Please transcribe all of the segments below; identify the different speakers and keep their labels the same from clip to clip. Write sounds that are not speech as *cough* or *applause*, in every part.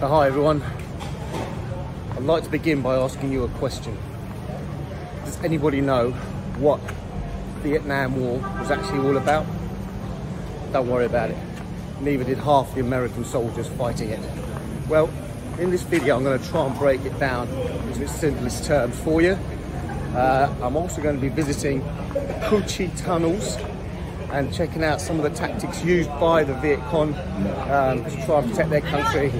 Speaker 1: Uh, hi everyone. I'd like to begin by asking you a question. Does anybody know what the Vietnam War was actually all about? Don't worry about it. Neither did half the American soldiers fighting it. Well, in this video I'm going to try and break it down into its simplest terms for you. Uh, I'm also going to be visiting the Cu Chi tunnels and checking out some of the tactics used by the Viet Cong um, to try and protect their country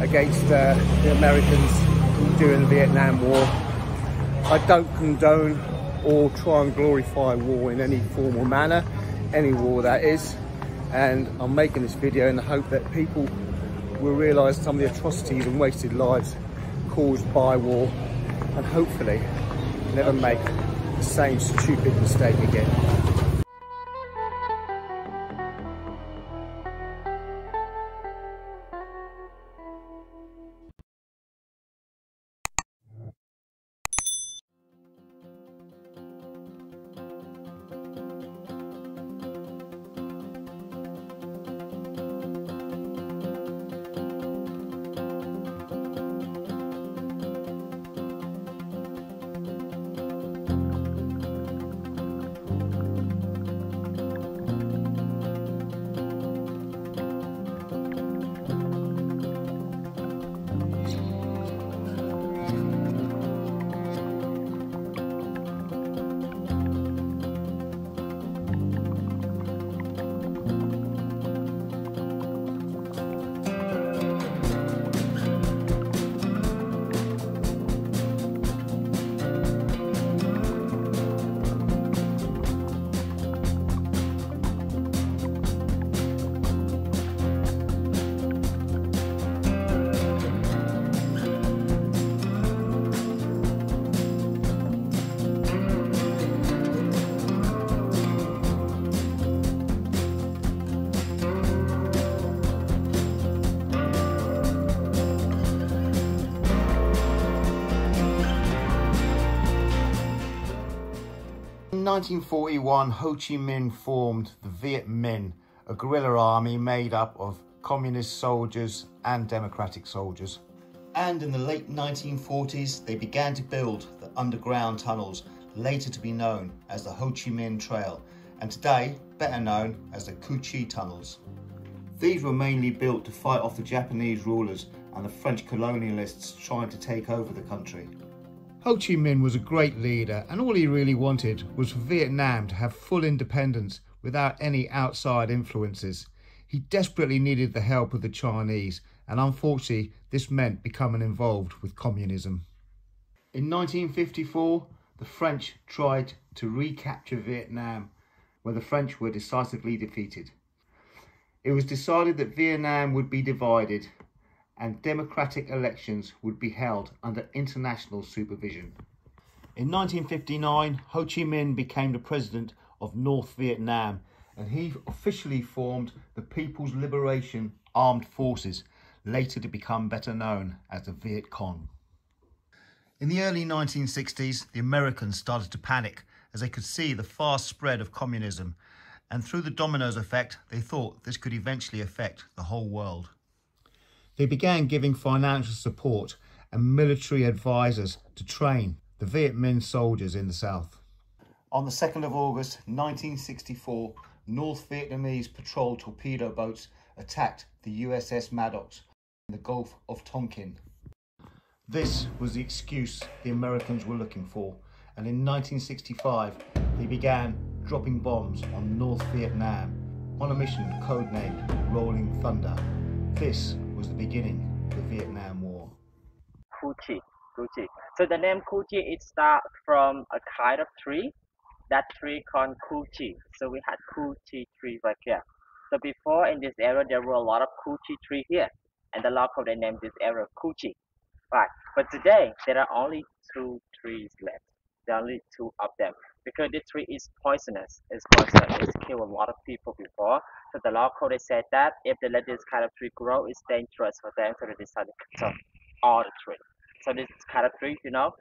Speaker 1: against uh, the Americans during the Vietnam War. I don't condone or try and glorify war in any formal manner, any war that is, and I'm making this video in the hope that people will realise some of the atrocities and wasted lives caused by war and hopefully never make the same stupid mistake again. 1941, Ho Chi Minh formed the Viet Minh, a guerrilla army made up of communist soldiers and democratic soldiers. And in the late 1940s, they began to build the underground tunnels, later to be known as the Ho Chi Minh Trail, and today better known as the Cu Chi Tunnels. These were mainly built to fight off the Japanese rulers and the French colonialists trying to take over the country. Ho Chi Minh was a great leader and all he really wanted was for Vietnam to have full independence without any outside influences. He desperately needed the help of the Chinese and unfortunately this meant becoming involved with communism. In 1954 the French tried to recapture Vietnam where the French were decisively defeated. It was decided that Vietnam would be divided and democratic elections would be held under international supervision. In 1959, Ho Chi Minh became the president of North Vietnam and he officially formed the People's Liberation Armed Forces, later to become better known as the Viet Cong. In the early 1960s, the Americans started to panic as they could see the fast spread of communism, and through the dominoes effect, they thought this could eventually affect the whole world. They began giving financial support and military advisors to train the Viet Minh soldiers in the south. On the 2nd of August 1964, North Vietnamese patrol torpedo boats attacked the USS Maddox in the Gulf of Tonkin. This was the excuse the Americans were looking for, and in 1965 they began dropping bombs on North Vietnam on a mission codenamed Rolling Thunder. This was the beginning of the Vietnam War.
Speaker 2: Cu Chi, Kuchi. So the name Cu Chi it starts from a kind of tree. That tree called Cu Chi. So we had Cu Chi tree right here. So before in this area there were a lot of Cu Chi tree here, and the local they named this area Cu Chi. Right. But today there are only two trees left. There are only two of them because this tree is poisonous. It's poisonous. It's killed a lot of people before. So the local they said that if they let this kind of tree grow, it's dangerous for them, so they decided to cut all the tree. So this kind of tree, you know,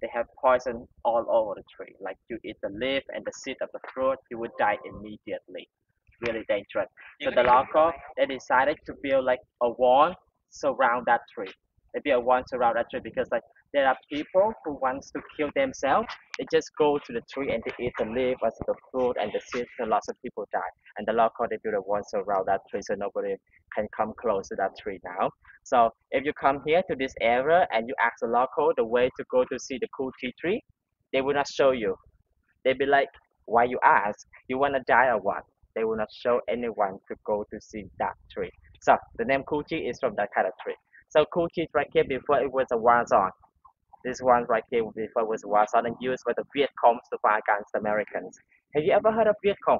Speaker 2: they have poison all over the tree. Like you eat the leaf and the seed of the fruit, you would die immediately. Really dangerous. So the local they decided to build like a wall surround that tree. They build a wall surround that tree because like there are people who wants to kill themselves. They just go to the tree and they eat the leaf as the fruit and the seeds. Lots of people die. And the local they build a wall around that tree so nobody can come close to that tree now. So if you come here to this area and you ask the local the way to go to see the Cu Chi tree, they will not show you. They'll be like, why you ask? You wanna die or what? They will not show anyone to go to see that tree. So the name Cu Chi is from that kind of tree. So Cu Chi right here before it was a war zone. This one right here before was a war zone and used by the Viet Cong to fight against the Americans. Have you ever heard of Viet Cong?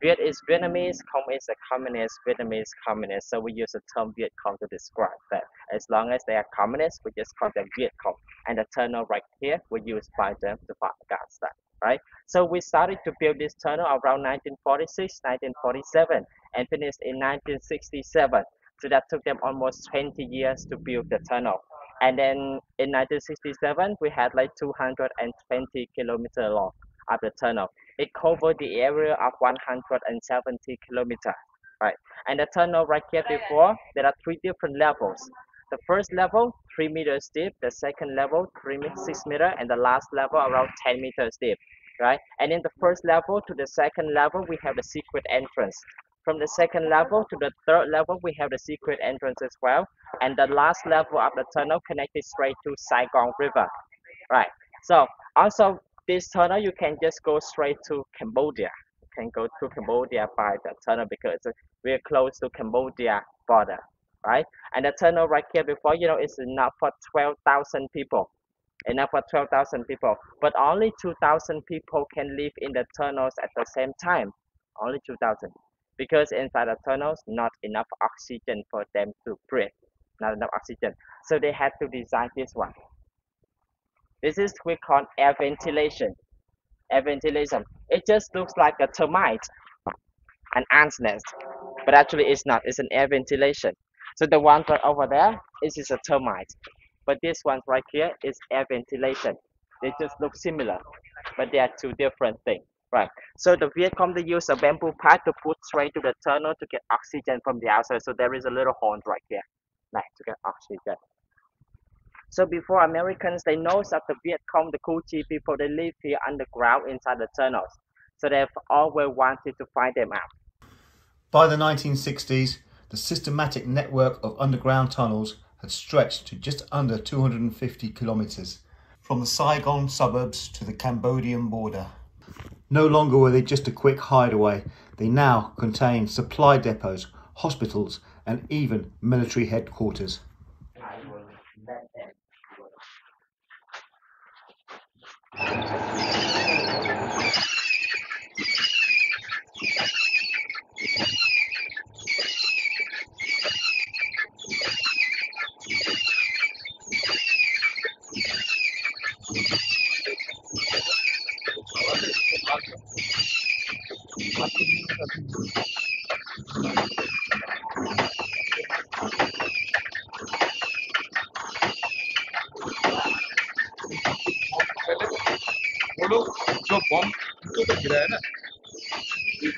Speaker 2: Viet is Vietnamese, Cong is a communist, Vietnamese communist. So we use the term Viet Cong to describe that. As long as they are communists, we just call them Viet Cong. And the tunnel right here we used by them to fight against that, right? So we started to build this tunnel around 1946, 1947, and finished in 1967. So that took them almost 20 years to build the tunnel. And then in 1967, we had like 220 kilometer long of the tunnel. It covered the area of 170 kilometers, right? And the tunnel right here before, there are three different levels. The first level, 3 meters deep. The second level, 3 6 meter. And the last level, around 10 meters deep, right? And in the first level to the second level, we have the secret entrance. From the second level to the third level, we have the secret entrance as well. And the last level of the tunnel connected straight to Saigon River, right? So also this tunnel, you can just go straight to Cambodia. You can go to Cambodia by the tunnel because we're close to Cambodia border, right? And the tunnel right here before, you know, is enough for 12,000 people. Enough for 12,000 people. But only 2,000 people can live in the tunnels at the same time. Only 2,000. Because inside the tunnels, not enough oxygen for them to breathe. Not enough oxygen. So they had to design this one. This is we call air ventilation. Air ventilation. It just looks like a termite, an ant's nest, but actually it's not. It's an air ventilation. So the one right over there is is a termite, but this one right here is air ventilation. They just look similar, but they are two different things. Right. So the Viet Cong they use a bamboo pipe to put straight to the tunnel to get oxygen from the outside. So there is a little horn right here, like to get oxygen. So before Americans, they know that the Viet Cong, the Cu Chi people, they live here underground inside the tunnels. So they've always wanted to find them out.
Speaker 1: By the 1960s, the systematic network of underground tunnels had stretched to just under 250 kilometres, from the Saigon suburbs to the Cambodian border. No longer were they just a quick hideaway, they now contained supply depots, hospitals and even military headquarters.
Speaker 3: वो लोग जो बम उनको तो गिरा है ना। ये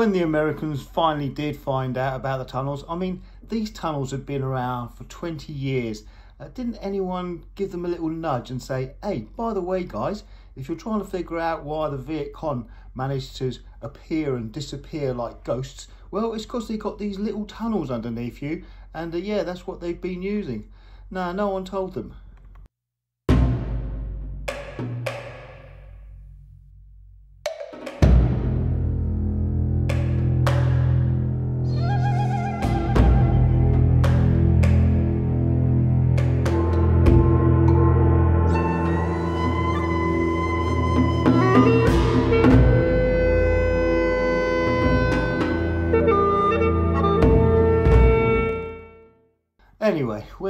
Speaker 1: When the Americans finally did find out about the tunnels, I mean, these tunnels had been around for 20 years. Uh, didn't anyone give them a little nudge and say, hey, by the way, guys, if you're trying to figure out why the Viet Cong managed to appear and disappear like ghosts, well, it's because they got these little tunnels underneath you, and uh, yeah, that's what they've been using. No, no one told them.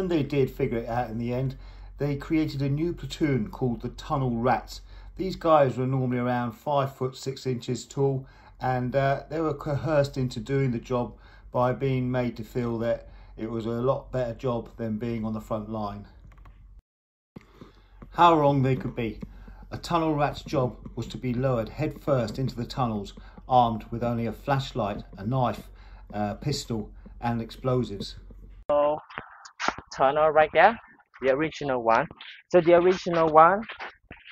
Speaker 1: When they did figure it out in the end, they created a new platoon called the Tunnel Rats. These guys were normally around five foot six inches tall, and uh, they were coerced into doing the job by being made to feel that it was a lot better job than being on the front line. How wrong they could be. A tunnel rat's job was to be lowered head first into the tunnels, armed with only a flashlight, a knife, a pistol, and explosives.
Speaker 2: Tunnel right there, the original one. So the original one,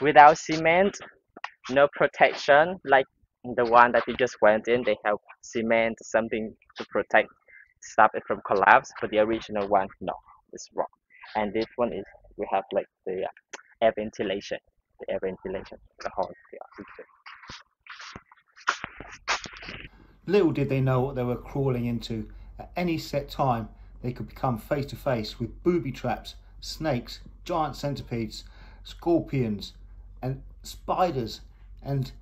Speaker 2: without cement, no protection, like the one that you just went in, they have cement, something to protect, stop it from collapse. But the original one, no, it's wrong. And this one is we have like the uh, air ventilation, the air ventilation, the whole.
Speaker 1: Little did they know what they were crawling into. At any set time, they could become face to face with booby traps, snakes, giant centipedes, scorpions, and spiders, and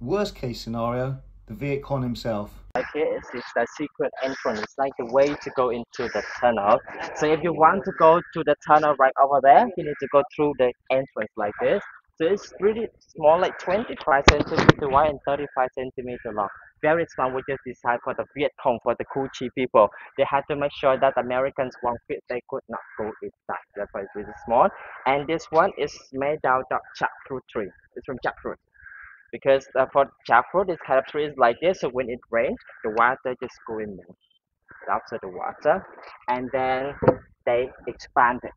Speaker 1: worst case scenario, the Viet Cong himself.
Speaker 2: Like here is this the secret entrance. It's like the way to go into the tunnel. So if you want to go to the tunnel right over there, you need to go through the entrance like this. So it's really small, like 25 centimeter wide and 35 centimeter long. Which is designed for the Viet Cong, for the Cu Chi people. They had to make sure that Americans won't fit, they could not go inside. That's why it's really small. And this one is made out of jackfruit tree. It's from jackfruit because uh, for jackfruit, this kind of tree is like this. So when it rains, the water just go in there, after the water, and then they expand it.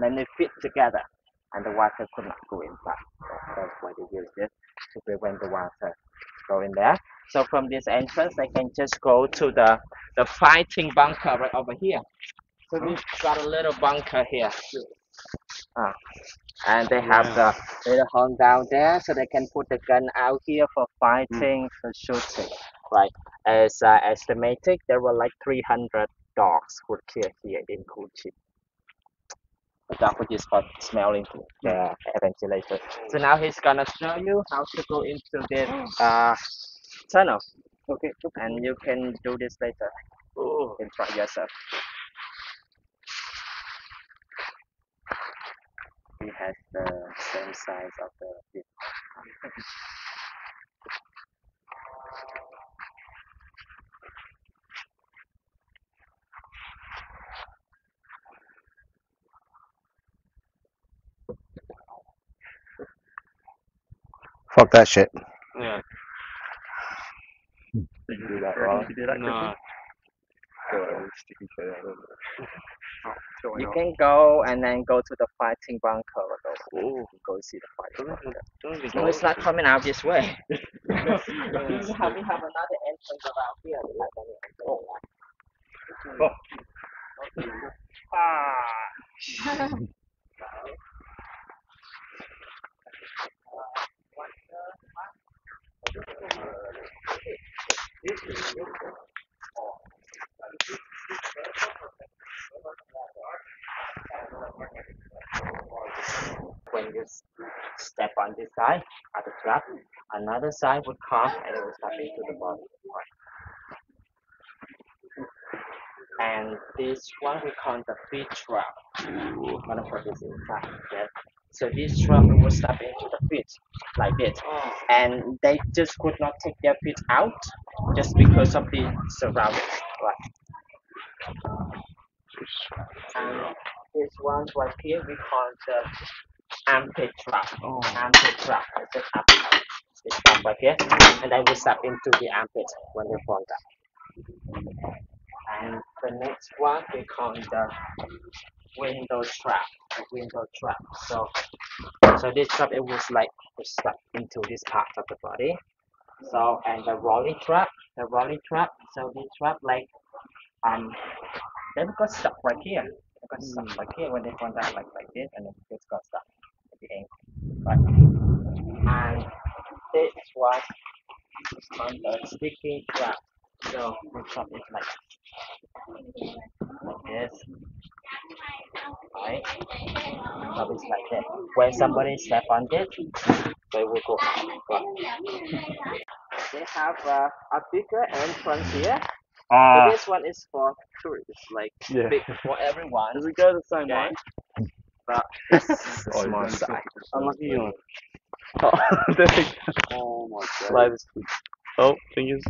Speaker 2: Then they fit together, and the water could not go inside. So that's why they use this to prevent the water go in there. So from this entrance, they can just go to the the fighting bunker right over here. So we've got a little bunker here. Ah, and they have the little horn down there, so they can put the gun out here for fighting, for shooting. Right, as uh, estimated, there were like 300 dogs were killed here in Cu Chi. The dog which is for smelling the ventilator. So now he's gonna show you how to go into this uh, tunnel. Okay, and you can do this later. Oh. You can try yourself. we has the same size of the Viet
Speaker 4: Fuck that shit.
Speaker 3: Yeah.
Speaker 2: Did you do that
Speaker 3: Reckon
Speaker 2: wrong?
Speaker 3: you do that,
Speaker 2: No.
Speaker 3: Christian? sticky to that, isn't it? Oh,
Speaker 2: You can go and then go to the fighting bunker. Go,
Speaker 3: Oh.
Speaker 2: go see the fighting
Speaker 3: Doesn't
Speaker 2: bunker.
Speaker 3: doesn't
Speaker 2: No, it's not coming out this way. we have, we have another entrance around here. We have.
Speaker 3: Oh.
Speaker 2: Ah. When you step on this side at the trap, another side would come and it will step into the body. And this one we call the feet trap. Gonna put this inside. Yes. So this trap will step into the feet like this, and they just could not take their feet out just because of the surroundings. Right. And this one right here we call the armpit uh, trap. Oh. Armpit trap. It's just up this trap right here, and then we step into the armpit when they fall down. And the next one we call the uh, window trap. The window trap. So, so this trap it was like step into this part of the body. So and the rolling trap, the rolling trap. So this trap like um they got stuck right here. They got stuck right here when they fall down like like this, and then it just got stuck at the ankle. Right. And this is called the sticky trap. So the trap is like like this. Right? Trap is like that. When somebody step on it, they will go out. Right. They have uh, a bigger entrance here. But
Speaker 3: Ah,
Speaker 2: this one is for tourists, like
Speaker 3: Yeah.
Speaker 2: big for everyone.
Speaker 3: does it go the same
Speaker 2: Okay.
Speaker 3: way?
Speaker 2: but *laughs* it's a
Speaker 3: Oh,
Speaker 2: small
Speaker 3: it's
Speaker 2: size.
Speaker 5: Unlucky you. Oh,
Speaker 3: Oh my *laughs* god.
Speaker 5: Live is Oh, thank you.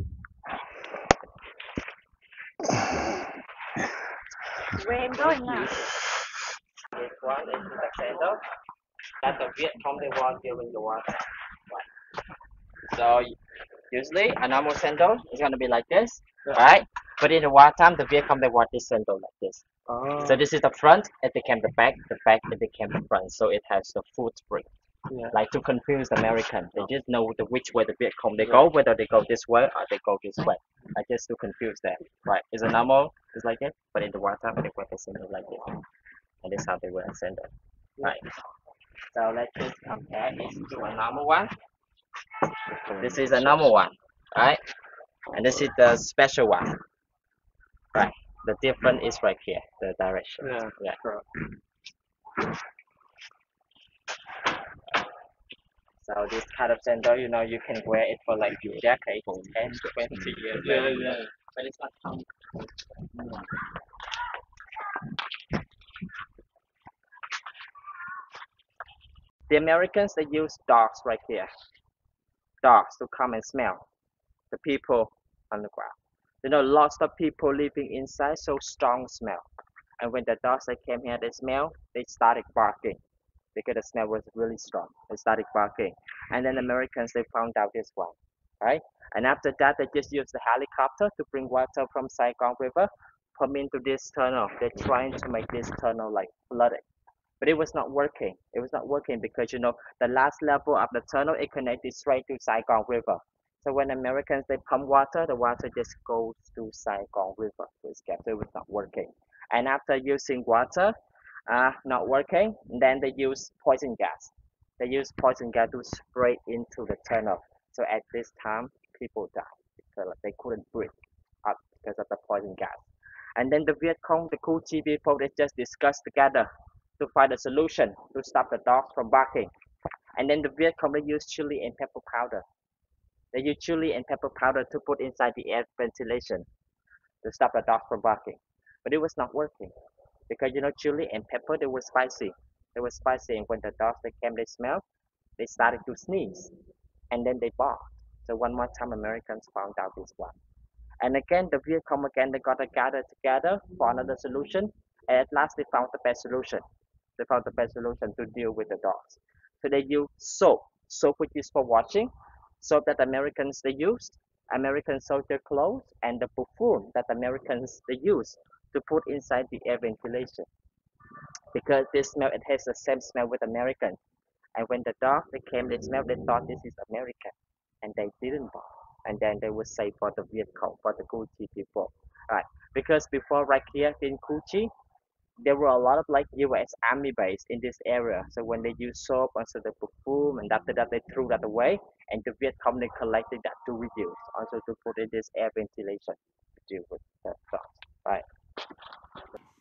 Speaker 6: Where I'm going now?
Speaker 2: This one is the sandal that the Viet Cong they wore during the war. So usually a normal sandal is gonna be like this, right? But in the wartime, the Viet Cong they wore this sandal like this.
Speaker 5: Oh,
Speaker 2: So this is the front, it became the back, the back it became the front. So it has the footprint.
Speaker 5: Yeah.
Speaker 2: Like to confuse the American, they just know the which way the Viet Cong they go, whether they go this way or they go this way. Like just to confuse them. Right? It's a normal, it's like it, but in the wartime they wear the sandal like this, and this is how they wear a sandal. Right. So let's just compare this to a normal one. This is a normal one, right? And this is the special one. Right. The difference is right here, the direction.
Speaker 5: Yeah.
Speaker 2: Yeah. So this kind of sandal, you know, you can wear it for like decades, 10, 20 years.
Speaker 5: Yeah, yeah.
Speaker 2: But it's not comfortable. The Americans, they use dogs right here. Dogs to come and smell the people on the ground. You know, lots of people living inside, so strong smell. And when the dogs they came here, they smell, they started barking because the smell was really strong. They started barking. And then Americans, they found out this one, right? And after that, they just used the helicopter to bring water from Saigon River, come into this tunnel. They're trying to make this tunnel like flooded. But it was not working. It was not working because, you know, the last level of the tunnel, it connected straight to Saigon River. So when Americans, they pump water, the water just goes to Saigon River escape. So it was not working. And after using water, uh, not working, then they use poison gas. They use poison gas to spray into the tunnel. So at this time, people died because they couldn't breathe up because of the poison gas. And then the Viet Cong, the Cu Chi people, they just discussed together to find a solution to stop the dogs from barking. And then the Viet Cong, they use chili and pepper powder. They use chili and pepper powder to put inside the air ventilation to stop the dogs from barking. But it was not working because you know chili and pepper they were spicy. They were spicy, and when the dogs they came, they smelled, they started to sneeze, and then they barked. So one more time, Americans found out this one. And again, the Viet Cong again they got to gather together for another solution, and at last they found the best solution. They found the best solution to deal with the dogs. So they used soap, soap which is for washing, soap that Americans they used, American soldier clothes, and the perfume that Americans they used to put inside the air ventilation. Because this smell it has the same smell with American. And when the dogs they came, they smelled, they thought this is American, and they didn't bark. And then they would say for the Cong, for the Cu Chi people, right? Because before right here in Cu Chi, there were a lot of like U.S. Army base in this area. So when they use soap and also the perfume, and after that they threw that away, and the Viet Cong they collected that to reduce, also to put in this air ventilation to deal with the dogs, right?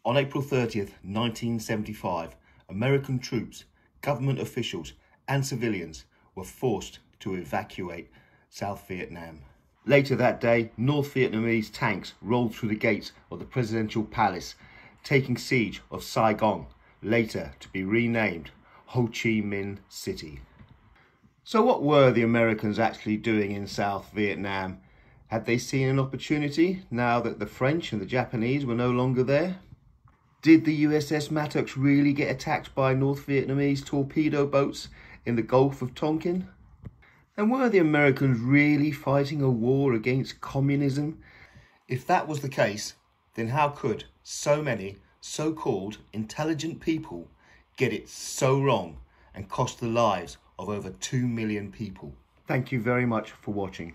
Speaker 1: On April 30th, 1975, American troops, government officials, and civilians were forced to evacuate South Vietnam. Later that day, North Vietnamese tanks rolled through the gates of the presidential palace, taking siege of Saigon, later to be renamed Ho Chi Minh City. So, what were the Americans actually doing in South Vietnam? Had they seen an opportunity now that the French and the Japanese were no longer there? Did the USS Maddox really get attacked by North Vietnamese torpedo boats in the Gulf of Tonkin? And were the Americans really fighting a war against communism? If that was the case, then how could so many so called intelligent people get it so wrong and cost the lives of over 2 million people? Thank you very much for watching.